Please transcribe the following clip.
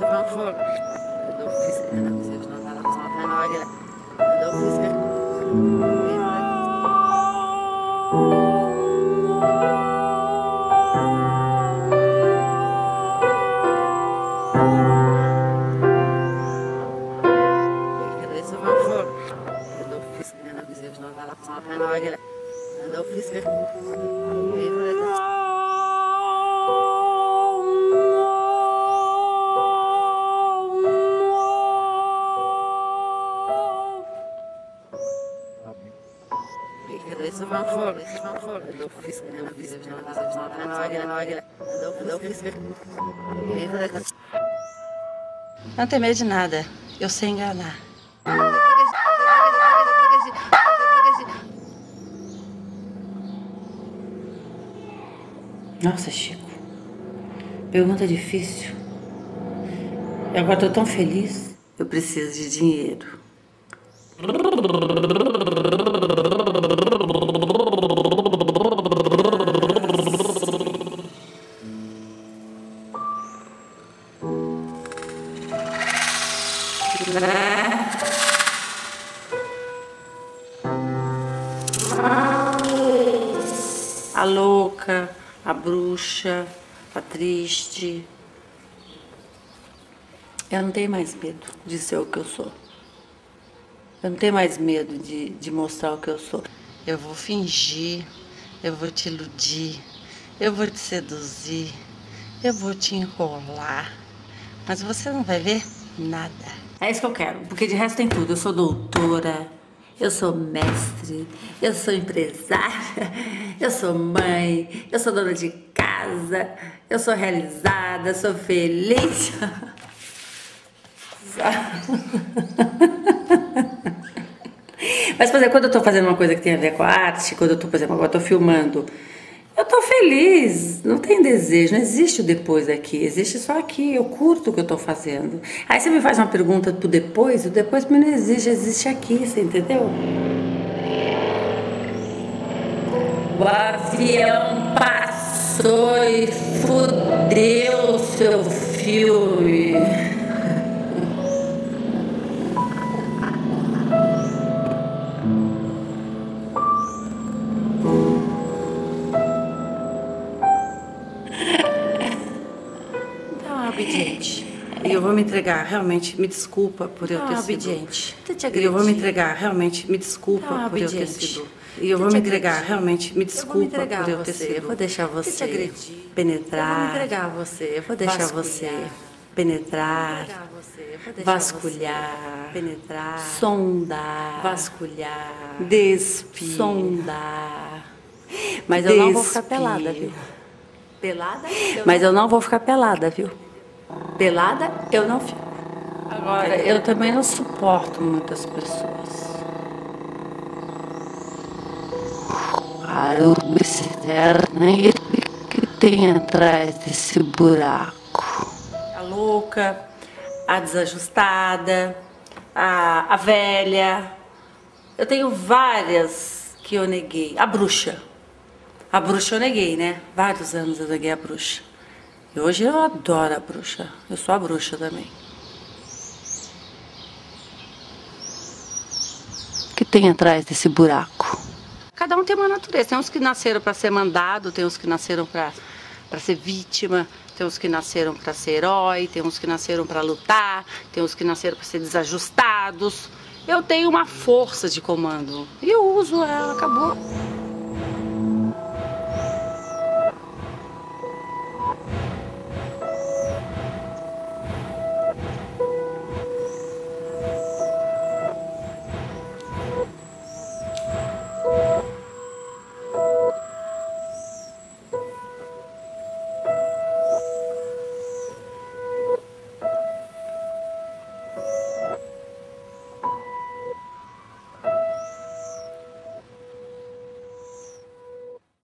صفر فوق هذا فيس أنا مزيان شنو نتاع صافي أنا واقله هذا فيس هذا فيس Não tem medo de nada. Eu sei enganar. Nossa, Chico. Pergunta difícil. Eu agora tô tão feliz. Eu preciso de dinheiro. A louca, a bruxa, a triste. Eu não tenho mais medo de ser o que eu sou. Eu não tenho mais medo de, de mostrar o que eu sou. Eu vou fingir, eu vou te iludir, eu vou te seduzir, eu vou te enrolar. Mas você não vai ver nada. É isso que eu quero, porque de resto tem tudo. Eu sou doutora, eu sou mestre, eu sou empresária, eu sou mãe, eu sou dona de casa, eu sou realizada, sou feliz. Mas, por exemplo, quando eu tô fazendo uma coisa que tem a ver com a arte, quando eu tô, por exemplo, agora eu tô filmando, eu tô feliz, não tem desejo, não existe o depois aqui, existe só aqui, eu curto o que eu tô fazendo. Aí você me faz uma pergunta pro depois, o depois não existe, existe aqui, você entendeu? O avião passou e fudeu seu filme. Eu vou me entregar, realmente, me desculpa por eu ter sido. obediente. E eu vou me entregar, realmente, me desculpa Ah, por eu ter sido. E eu vou me entregar, realmente, me desculpa por eu ter sido. eu vou deixar você te agredir, Eu vou me penetrar, entregar a você, eu vou deixar vasculhar, você. penetrar, você, vasculhar, você. penetrar, sondar, vasculhar, despir, sondar. Mas eu não vou ficar pelada, viu? Pelada? Mas eu não vou ficar pelada, viu? Pelada, eu não fico. Agora, eu também não suporto muitas pessoas. A luz externa e o que tem atrás desse buraco? A louca, a desajustada, a, a velha. Eu tenho várias que eu neguei. A bruxa. A bruxa eu neguei, né? Vários anos eu neguei a bruxa. E hoje eu adoro a bruxa. Eu sou a bruxa também. O que tem atrás desse buraco? Cada um tem uma natureza. Tem uns que nasceram para ser mandado, tem uns que nasceram para ser vítima, tem uns que nasceram para ser herói, tem uns que nasceram para lutar, tem uns que nasceram para ser desajustados. Eu tenho uma força de comando e eu uso ela, acabou.